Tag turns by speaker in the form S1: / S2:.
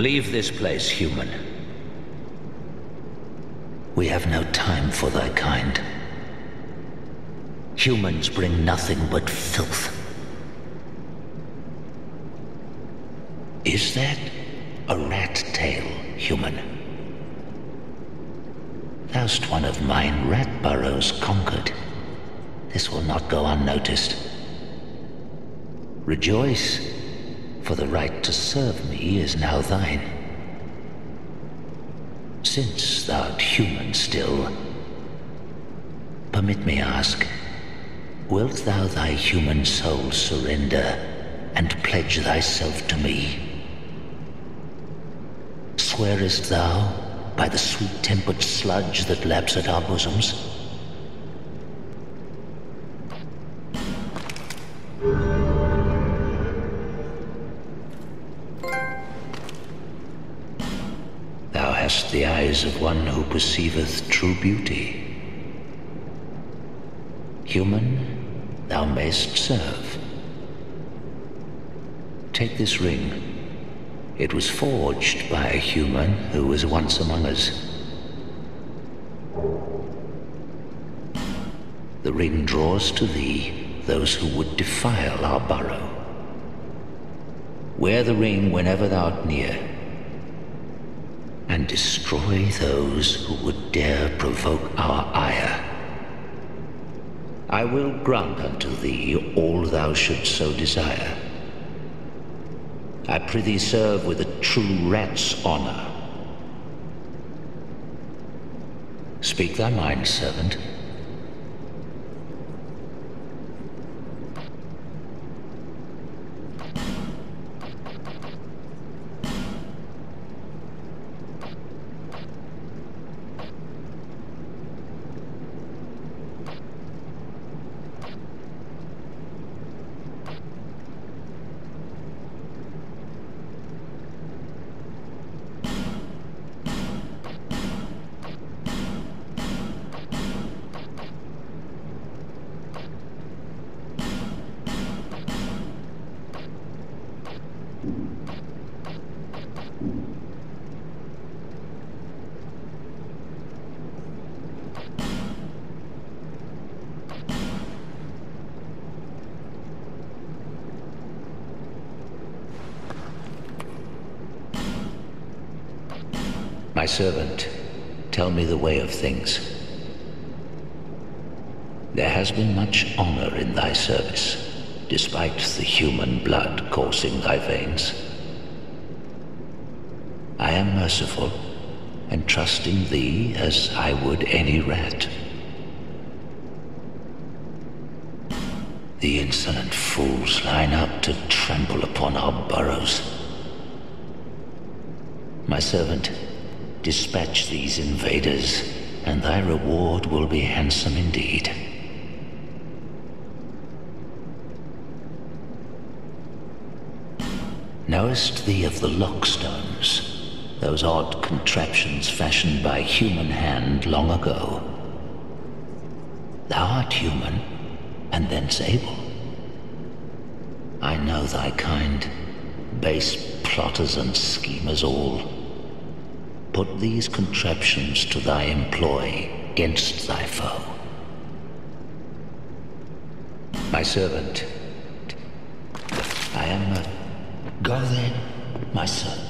S1: Leave this place, human. We have no time for thy kind. Humans bring nothing but filth. Is that a rat tail, human? Thou'st one of mine rat burrows conquered. This will not go unnoticed. Rejoice, for the right to serve me is now thine. Since thou'rt human still, permit me ask, wilt thou thy human soul surrender and pledge thyself to me? Swearest thou by the sweet-tempered sludge that laps at our bosoms? Perceiveth true beauty. Human, thou mayst serve. Take this ring. It was forged by a human who was once among us. The ring draws to thee those who would defile our burrow. Wear the ring whenever thou'rt near, and destroy those who would dare provoke our ire. I will grant unto thee all thou shouldst so desire. I prithee serve with a true rat's honor. Speak thy mind, servant. Servant, tell me the way of things. There has been much honor in thy service, despite the human blood coursing thy veins. I am merciful, and trusting thee as I would any rat. The insolent fools line up to trample upon our burrows. My servant, dispatch these invaders, and thy reward will be handsome indeed. Knowest thee of the lockstones, those odd contraptions fashioned by human hand long ago? Thou art human, and thence able. I know thy kind, base plotters and schemers all. Put these contraptions to thy employ against thy foe. My servant, I am a... Go then, my son.